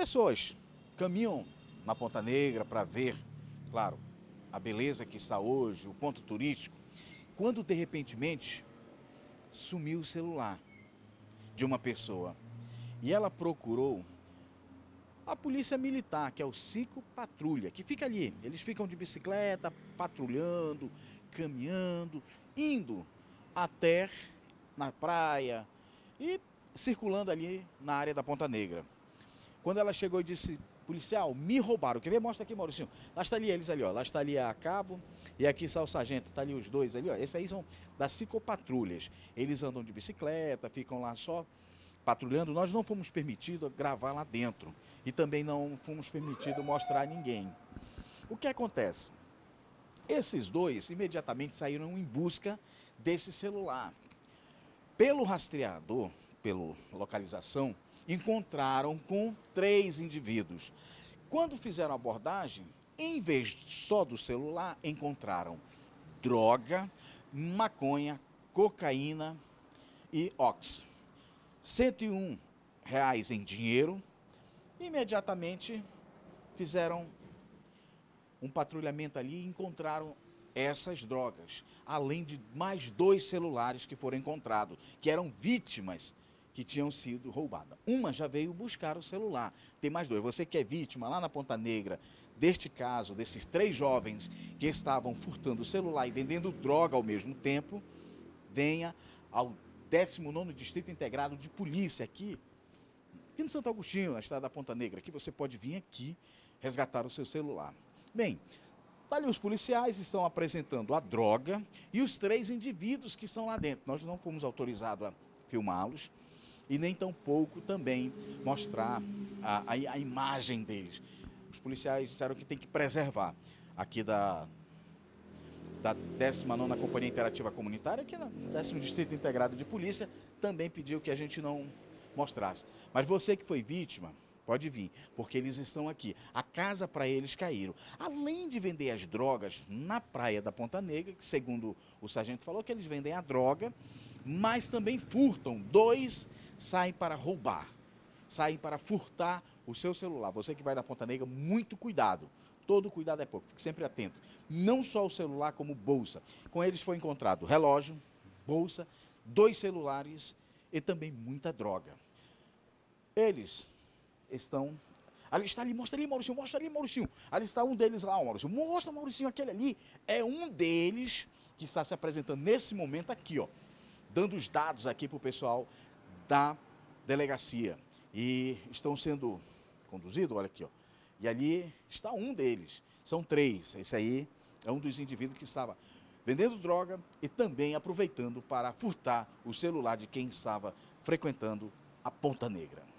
pessoas caminham na Ponta Negra para ver, claro, a beleza que está hoje, o ponto turístico, quando de repente sumiu o celular de uma pessoa. E ela procurou a polícia militar, que é o Cico Patrulha, que fica ali. Eles ficam de bicicleta, patrulhando, caminhando, indo até na praia e circulando ali na área da Ponta Negra. Quando ela chegou e disse, policial, me roubaram. Quer ver? Mostra aqui, Maurício. Lá está ali eles ali, ó. Lá está ali a cabo e aqui está o sargento. Está ali os dois ali, ó. Esses aí são das psicopatrulhas. Eles andam de bicicleta, ficam lá só patrulhando. Nós não fomos permitidos gravar lá dentro. E também não fomos permitidos mostrar a ninguém. O que acontece? Esses dois imediatamente saíram em busca desse celular. Pelo rastreador, pela localização, encontraram com três indivíduos. Quando fizeram a abordagem, em vez só do celular, encontraram droga, maconha, cocaína e ox. 101 reais em dinheiro. Imediatamente fizeram um patrulhamento ali e encontraram essas drogas, além de mais dois celulares que foram encontrados, que eram vítimas que tinham sido roubadas. Uma já veio buscar o celular. Tem mais dois. Você que é vítima lá na Ponta Negra deste caso, desses três jovens que estavam furtando o celular e vendendo droga ao mesmo tempo, venha ao 19 Distrito Integrado de Polícia aqui, aqui no Santo Agostinho, na estrada da Ponta Negra, que você pode vir aqui resgatar o seu celular. Bem, tá ali os policiais estão apresentando a droga e os três indivíduos que estão lá dentro. Nós não fomos autorizados a filmá-los e nem tampouco também mostrar a, a, a imagem deles. Os policiais disseram que tem que preservar aqui da, da 19ª Companhia Interativa Comunitária, que é no 10 Distrito Integrado de Polícia, também pediu que a gente não mostrasse. Mas você que foi vítima, pode vir, porque eles estão aqui. A casa para eles caíram. Além de vender as drogas na praia da Ponta Negra, que segundo o sargento falou, que eles vendem a droga, mas também furtam. Dois saem para roubar, saem para furtar o seu celular. Você que vai da Ponta Negra, muito cuidado. Todo cuidado é pouco, fique sempre atento. Não só o celular, como bolsa. Com eles foi encontrado relógio, bolsa, dois celulares e também muita droga. Eles estão. Ali está ali, mostra ali, Maurício, mostra ali, Maurício. Ali está um deles lá, Maurício. Mostra, Maurício, aquele ali. É um deles que está se apresentando nesse momento aqui, ó. Dando os dados aqui para o pessoal da delegacia. E estão sendo conduzidos, olha aqui, ó. E ali está um deles. São três. Esse aí é um dos indivíduos que estava vendendo droga e também aproveitando para furtar o celular de quem estava frequentando a Ponta Negra.